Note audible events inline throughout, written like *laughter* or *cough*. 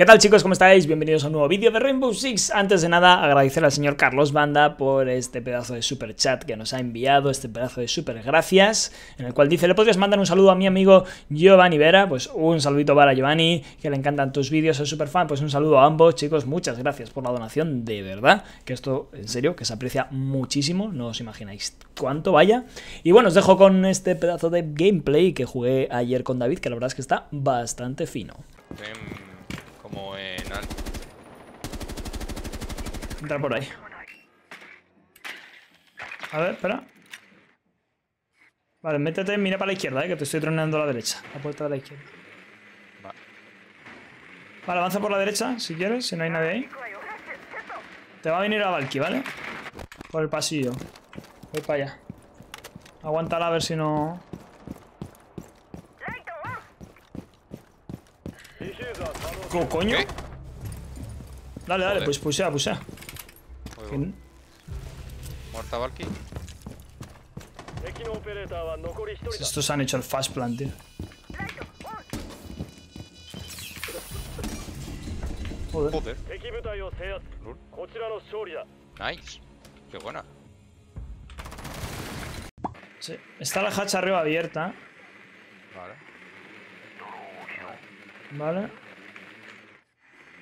¿Qué tal chicos? ¿Cómo estáis? Bienvenidos a un nuevo vídeo de Rainbow Six. Antes de nada, agradecer al señor Carlos Banda por este pedazo de super chat que nos ha enviado, este pedazo de super gracias, en el cual dice, ¿le podrías mandar un saludo a mi amigo Giovanni Vera? Pues un saludito para Giovanni, que le encantan tus vídeos, es súper fan, pues un saludo a ambos, chicos, muchas gracias por la donación, de verdad, que esto, en serio, que se aprecia muchísimo, no os imagináis cuánto vaya. Y bueno, os dejo con este pedazo de gameplay que jugué ayer con David, que la verdad es que está bastante fino. Ven como en alto. Entra por ahí. A ver, espera. Vale, métete, mira para la izquierda, eh, que te estoy troneando a la derecha. La puerta de la izquierda. Va. Vale, avanza por la derecha, si quieres, si no hay nadie ahí. Te va a venir a Valky, ¿vale? Por el pasillo. Voy para allá. Aguántala a ver si no... ¿Cómo coño? ¿Qué? Dale, dale, pues pusea, pusea. Muerta Valky. Estos han hecho el fast plan, tío. Joder. Joder. Nice. Qué buena. Sí. Está la hacha arriba abierta. Vale. Vale.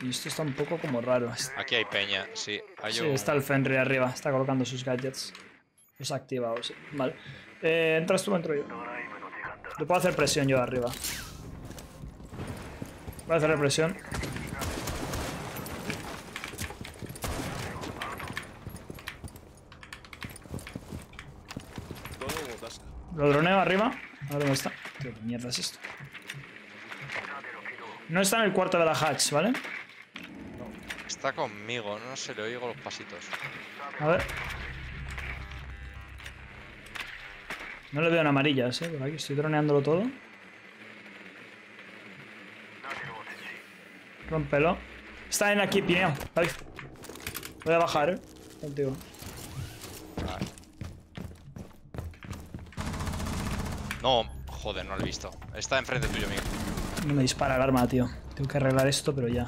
Y esto está un poco como raro. Aquí hay peña, sí. Hay Sí, un... está el Fenry arriba, está colocando sus gadgets. Los ha activado, sí. Vale. Eh, ¿Entras tú o entro yo? Le puedo hacer presión yo arriba. Voy a hacer presión. Lo droneo arriba. A ver dónde está. ¿Qué mierda es esto? No está en el cuarto de la hatch, ¿vale? Está conmigo, no se le oigo los pasitos. A ver. No le veo en amarillas, eh. Por aquí estoy droneándolo todo. Rómpelo. Está en aquí, Pineo. Voy a bajar, eh. Contigo. Vale. No, joder, no lo he visto. Está enfrente tuyo, Miguel. No me dispara el arma, tío. Tengo que arreglar esto, pero ya.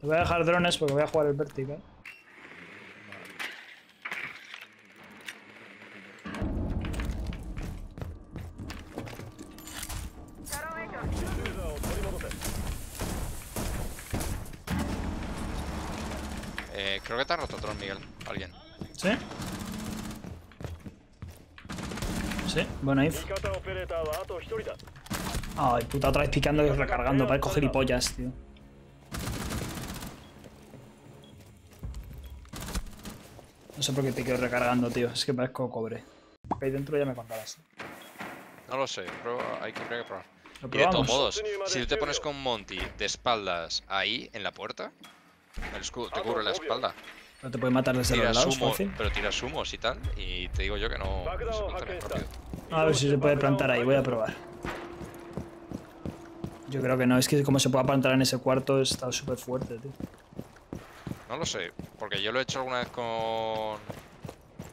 Te voy a dejar drones porque voy a jugar el vertical. Eh, creo que te ha roto otro Miguel. Alguien. ¿Sí? Sí, buena if. Ay, puta, otra vez picando y recargando. Parezco gilipollas, tío. No sé por qué te quedo recargando, tío. Es que parezco cobre. Ahí dentro ya me contarás. No lo sé, pero hay que, probar. ¿Lo Y de todos modos, si tú te pones con Monty de espaldas ahí, en la puerta, el te cubre la espalda. No te puede matar desde los lados, fácil. pero tiras humos y tal, y te digo yo que no, no se rápido. A ver si se puede plantar ahí, voy a probar. Yo creo que no, es que como se pueda plantar en ese cuarto está súper fuerte, tío. No lo sé, porque yo lo he hecho alguna vez con.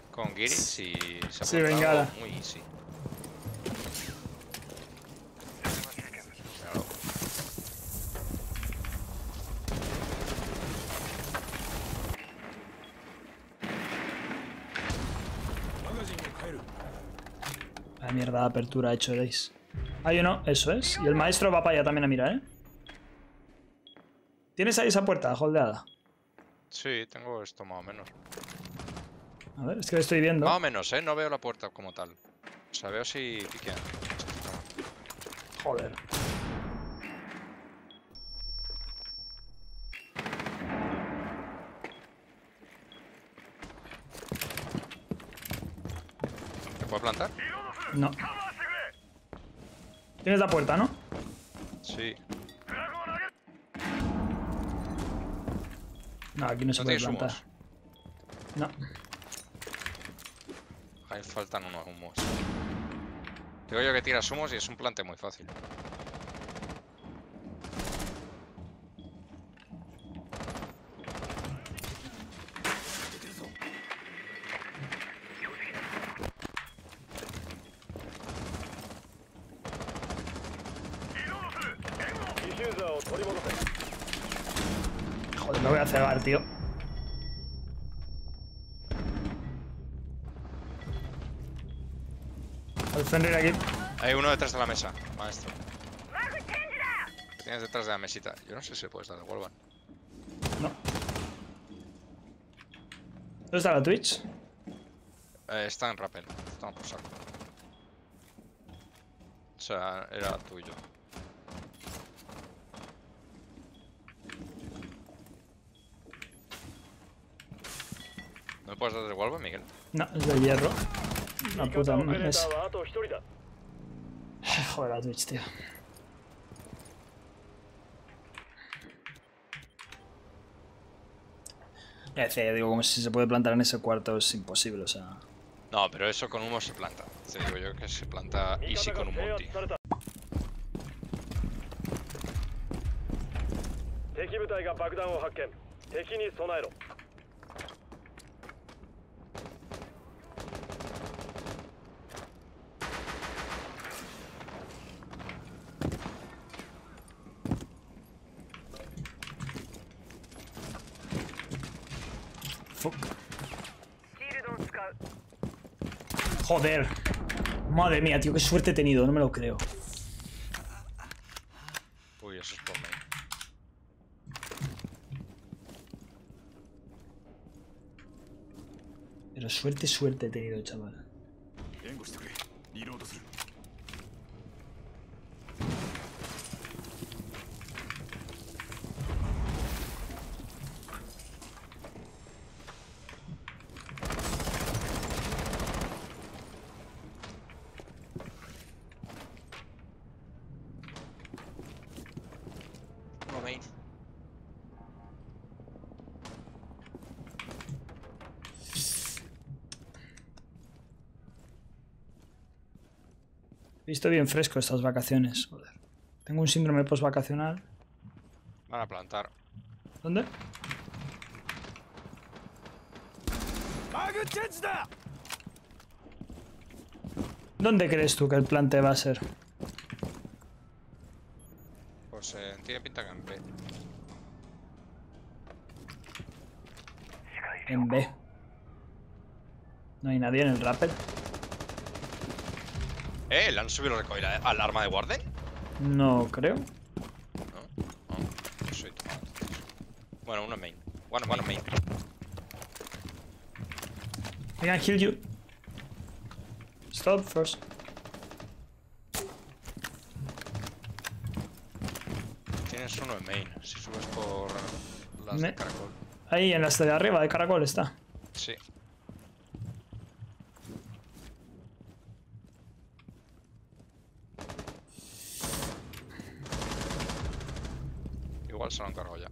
con Giris y se ha Sí, bengala. muy easy. La mierda de apertura ha hecho Days. Hay uno, eso es. Y el maestro va para allá también a mirar, ¿eh? ¿Tienes ahí esa puerta holdeada? Sí, tengo esto más o menos. A ver, es que lo estoy viendo. Más o menos, ¿eh? No veo la puerta como tal. O sea, veo si piquean. Joder. ¿Te puedo plantar? No. Tienes la puerta, ¿no? Sí. No, aquí no se ¿No puede tienes plantar. humos? No. Ahí faltan unos humos. Digo yo que tiras humos y es un plante muy fácil. Al Fenrir aquí. Hay uno detrás de la mesa, maestro. Que tienes detrás de la mesita. Yo no sé si puedes dar el Wallbang. No. ¿Dónde está la Twitch? Eh, está en rappel. Estamos por saco. O sea, era tuyo. ¿No me puedes dar el Wallbang, Miguel? No, es de hierro. Una 味 puta 方オペレー es. ターはあと1人だ Joder, la Twitch, tío. Es *laughs* decir, digo, como si se puede plantar en ese cuarto es imposible, o sea. No, pero eso con humo se planta. Te digo yo que se planta 味 easy 方が con un 制 Joder. Madre mía, tío, qué suerte he tenido, no me lo creo. Uy, eso es por. Pero suerte, suerte he tenido, chaval. Visto bien fresco estas vacaciones. Joder. Tengo un síndrome postvacacional. Van a plantar. ¿Dónde? ¿Dónde crees tú que el plante va a ser? Pues eh, tiene pinta que en B. En B. No hay nadie en el rapper. Eh, ¿le han subido el recoil al arma de Warden? No creo. No. No, no soy tomado. Bueno, uno en main. One, one main. I can heal you. Stop first. Tienes uno en main. Si subes por las de caracol. Ahí en la de arriba, de caracol está. Sí. Igual se lo han cargado ya.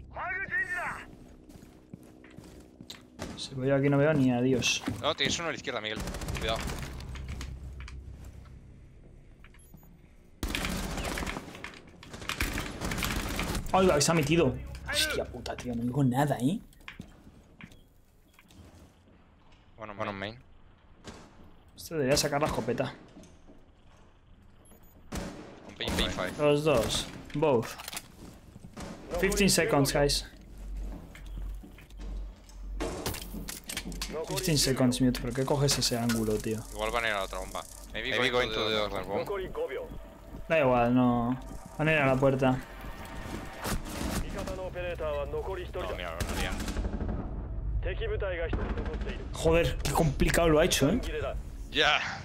Si voy aquí no veo ni a Dios. No, tienes uno a la izquierda, Miguel. Cuidado. ¡Ay, se ha metido! Hostia puta, tío, no digo nada, ¿eh? Bueno, bueno, en main. Este debería sacar la escopeta. Los dos. Both. 15 seconds, guys. 15 seconds mute, ¿por qué coges ese ángulo, tío? Igual van a ir a la otra bomba. Maybe, Maybe going, to the other bomb. Da igual, no. Van a ir a la puerta. Joder, qué complicado lo ha hecho, ¿eh? Ya.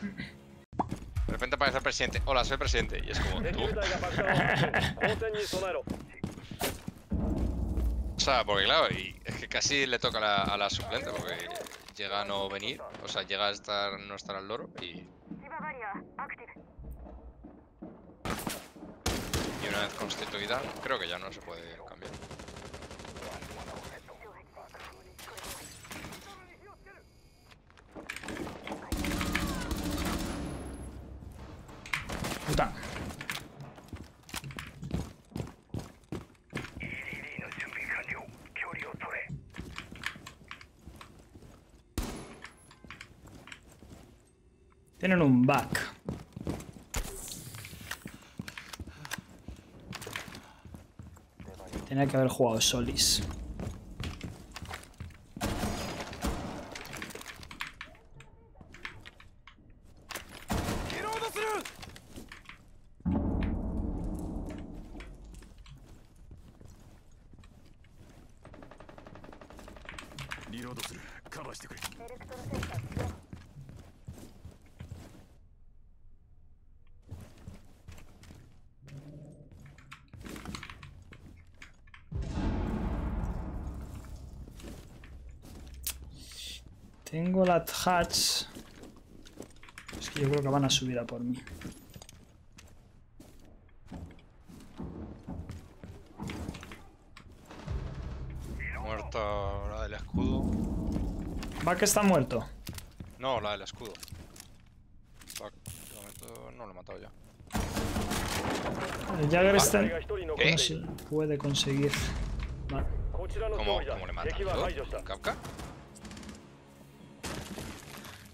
De repente aparece el presidente. Hola, soy el presidente. Y es como tú. *laughs* o sea, porque claro, y es que casi le toca a la, a la suplente, porque llega a no venir, o sea, llega a estar no estar al loro y, y una vez constituida, creo que ya no se puede cambiar. Puta. Tienen un back. Tenía que haber jugado Solis. Tengo la hatch. Es que yo creo que van a subir a por mí. Muerto la del escudo. ¿Va que está muerto? No, la del escudo. No lo he matado ya. El Jagger está... ¿Eh? No se puede conseguir. ¿Cómo, ¿Cómo, le mata? ¿Kapka?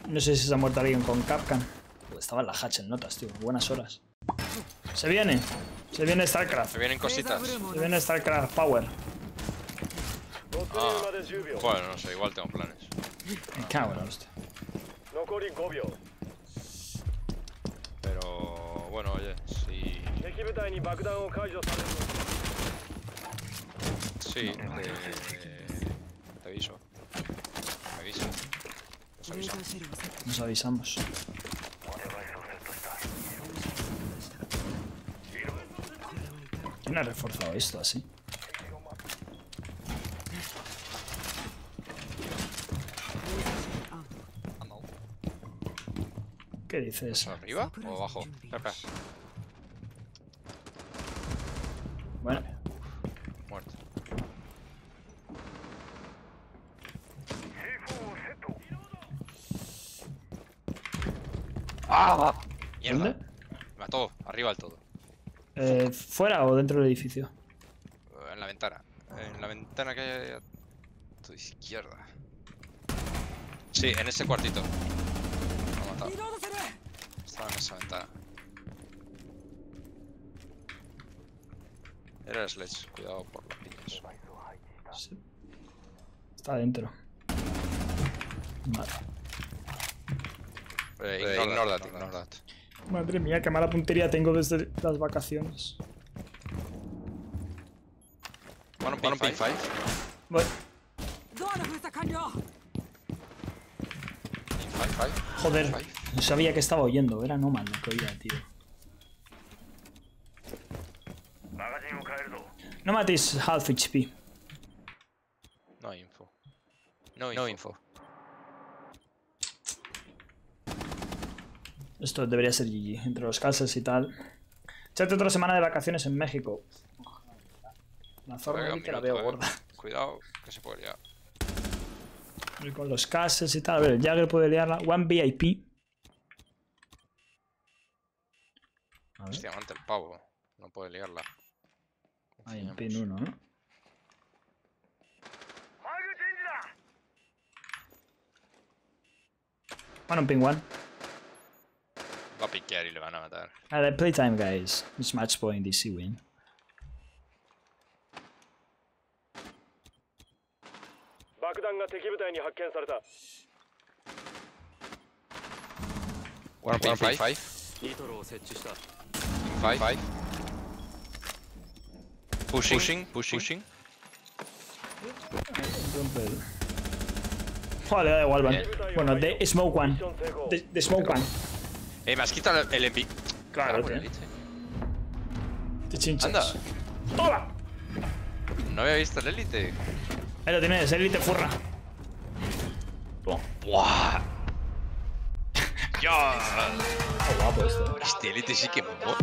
No sé si se ha muerto alguien con Capcan. Estaba en la hatch en notas, tío. Buenas horas. Se viene. Se viene StarCraft. Se vienen cositas. Se viene StarCraft Power. Ah, bueno, no sé, igual tengo planes. Me cago en hostia. Pero bueno, oye, si. Sí, no, eh, Os aviso. Nos avisamos. ¿Quién ha reforzado esto así? ¿Qué dices? ¿Arriba o abajo? Espera. Bueno, Muerto. ¡Ah! Mierda. ¿dónde? Me mató, arriba del todo. Eh, ¿Fuera o dentro del edificio? Eh, En la ventana. En la ventana que hay a tu izquierda. Sí, en ese cuartito. Me ha matado. Estaba en esa ventana. Era el Sledge, cuidado por las piñas. Sí. Está adentro. Vale. Eh, ignore that, ignore that. Madre mía, qué mala puntería tengo desde las vacaciones. Bueno, bueno, ping 5. Joder, no sabía que estaba oyendo, era no mal lo que oía, tío. No matéis half HP. No info. No info. No info. Esto debería ser Gigi, entre los calces y tal. Echate otra semana de vacaciones en México. La zorra que la veo gorda. Cuidado, que se puede liar. Y con los cases y tal. A ver, el Jagger puede liarla. One VIP. A ver. Hostia, el pavo. No puede liarla. Ahí en pin 1, ¿no? Bueno, en pin 1. Copy playtime guys. This match point DC win. One point five. Five. Five. five. Pushing. Pushing. Pushing. Pushing. Joder, da igual, van. Bueno, the smoke one. The smoke one. Eh, me has quitado el, el envi. Claro, el leche. Te chinchas. Anda, ¡Toma! no había visto el élite. Ahí lo tienes, Elite Furra. Toma. ¡Buah! ¡Ya! *laughs* Qué guapo esto. Este élite sí que mola.